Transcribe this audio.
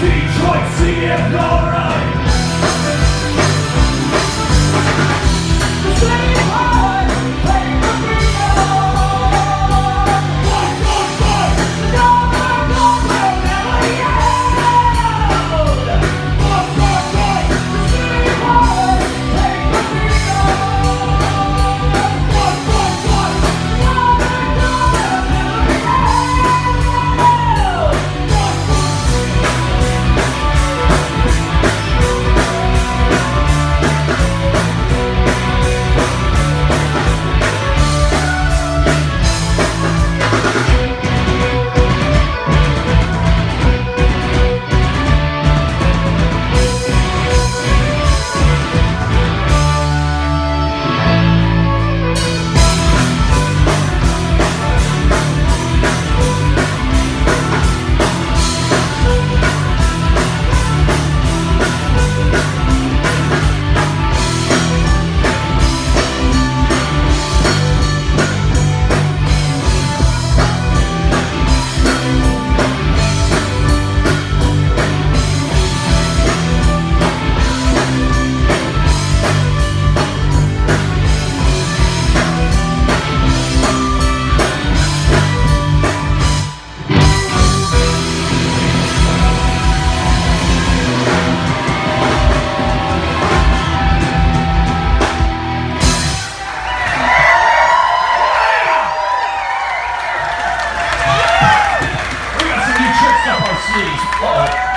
Detroit, see if please. -oh.